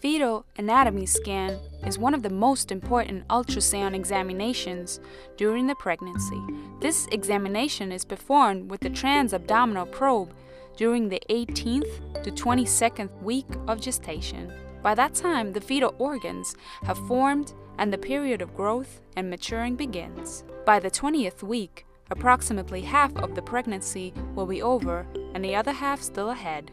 Fetal anatomy scan is one of the most important ultrasound examinations during the pregnancy. This examination is performed with the transabdominal probe during the 18th to 22nd week of gestation. By that time, the fetal organs have formed and the period of growth and maturing begins. By the 20th week, approximately half of the pregnancy will be over and the other half still ahead.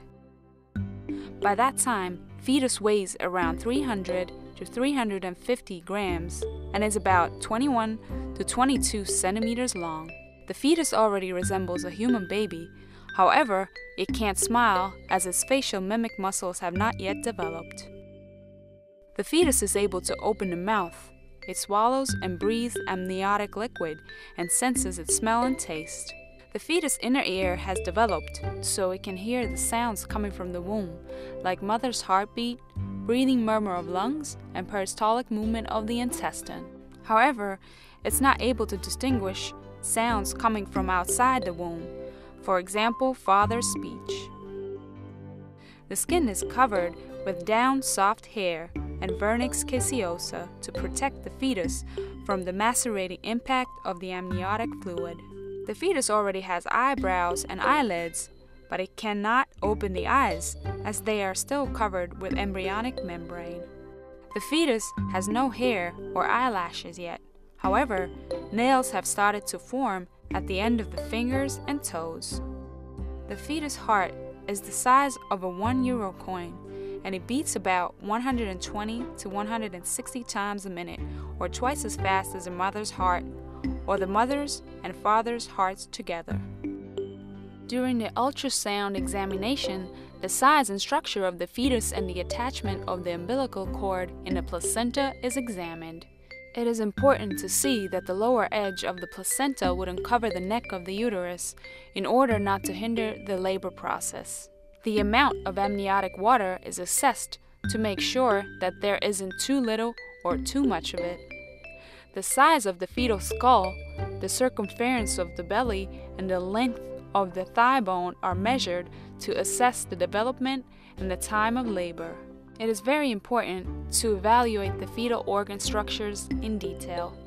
By that time, fetus weighs around 300 to 350 grams and is about 21 to 22 centimeters long. The fetus already resembles a human baby, however, it can't smile as its facial mimic muscles have not yet developed. The fetus is able to open the mouth. It swallows and breathes amniotic liquid and senses its smell and taste. The fetus' inner ear has developed so it can hear the sounds coming from the womb, like mother's heartbeat, breathing murmur of lungs, and peristaltic movement of the intestine. However, it's not able to distinguish sounds coming from outside the womb, for example, father's speech. The skin is covered with down soft hair and vernix caseosa to protect the fetus from the macerating impact of the amniotic fluid. The fetus already has eyebrows and eyelids, but it cannot open the eyes as they are still covered with embryonic membrane. The fetus has no hair or eyelashes yet. However, nails have started to form at the end of the fingers and toes. The fetus heart is the size of a 1 euro coin and it beats about 120 to 160 times a minute, or twice as fast as a mother's heart, or the mother's and father's hearts together. During the ultrasound examination, the size and structure of the fetus and the attachment of the umbilical cord in the placenta is examined. It is important to see that the lower edge of the placenta would uncover the neck of the uterus in order not to hinder the labor process. The amount of amniotic water is assessed to make sure that there isn't too little or too much of it. The size of the fetal skull, the circumference of the belly, and the length of the thigh bone are measured to assess the development and the time of labor. It is very important to evaluate the fetal organ structures in detail.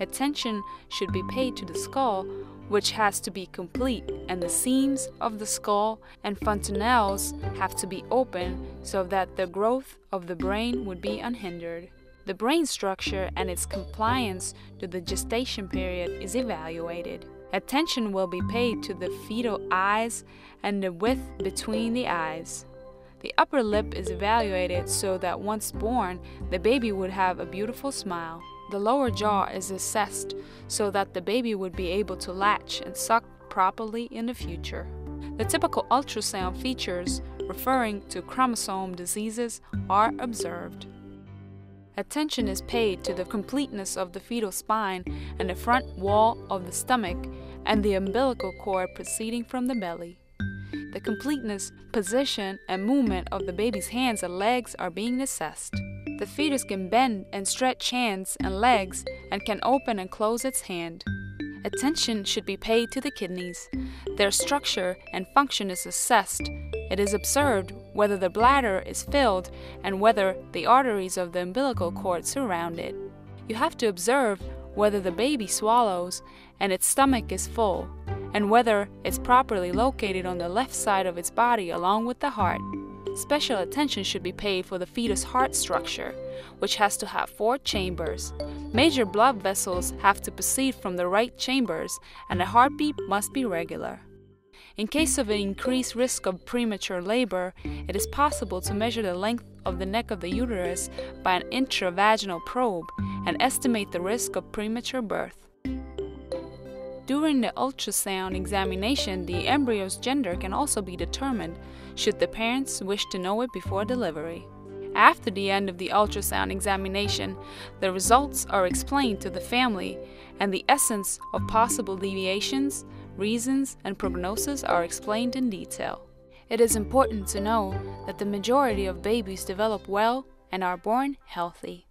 Attention should be paid to the skull which has to be complete, and the seams of the skull and fontanelles have to be open so that the growth of the brain would be unhindered. The brain structure and its compliance to the gestation period is evaluated. Attention will be paid to the fetal eyes and the width between the eyes. The upper lip is evaluated so that once born, the baby would have a beautiful smile. The lower jaw is assessed so that the baby would be able to latch and suck properly in the future. The typical ultrasound features referring to chromosome diseases are observed. Attention is paid to the completeness of the fetal spine and the front wall of the stomach and the umbilical cord proceeding from the belly. The completeness, position, and movement of the baby's hands and legs are being assessed. The fetus can bend and stretch hands and legs and can open and close its hand. Attention should be paid to the kidneys. Their structure and function is assessed. It is observed whether the bladder is filled and whether the arteries of the umbilical cord surround it. You have to observe whether the baby swallows and its stomach is full, and whether it's properly located on the left side of its body along with the heart. Special attention should be paid for the fetus heart structure, which has to have four chambers. Major blood vessels have to proceed from the right chambers, and the heartbeat must be regular. In case of an increased risk of premature labor, it is possible to measure the length of the neck of the uterus by an intravaginal probe and estimate the risk of premature birth. During the ultrasound examination, the embryo's gender can also be determined should the parents wish to know it before delivery. After the end of the ultrasound examination, the results are explained to the family, and the essence of possible deviations, reasons, and prognosis are explained in detail. It is important to know that the majority of babies develop well and are born healthy.